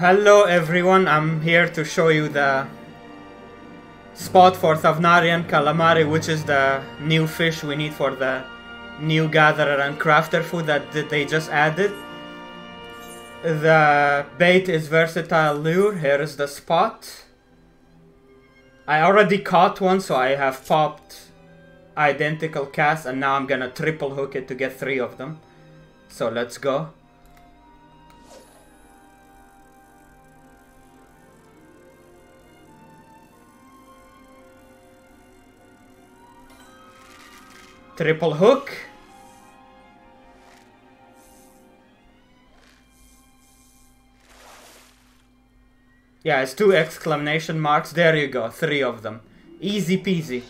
Hello everyone, I'm here to show you the spot for Thavnarian calamari, which is the new fish we need for the new gatherer and crafter food that they just added. The bait is versatile lure, here is the spot. I already caught one, so I have popped identical casts, and now I'm gonna triple hook it to get three of them. So let's go. Triple hook. Yeah, it's two exclamation marks. There you go, three of them. Easy peasy.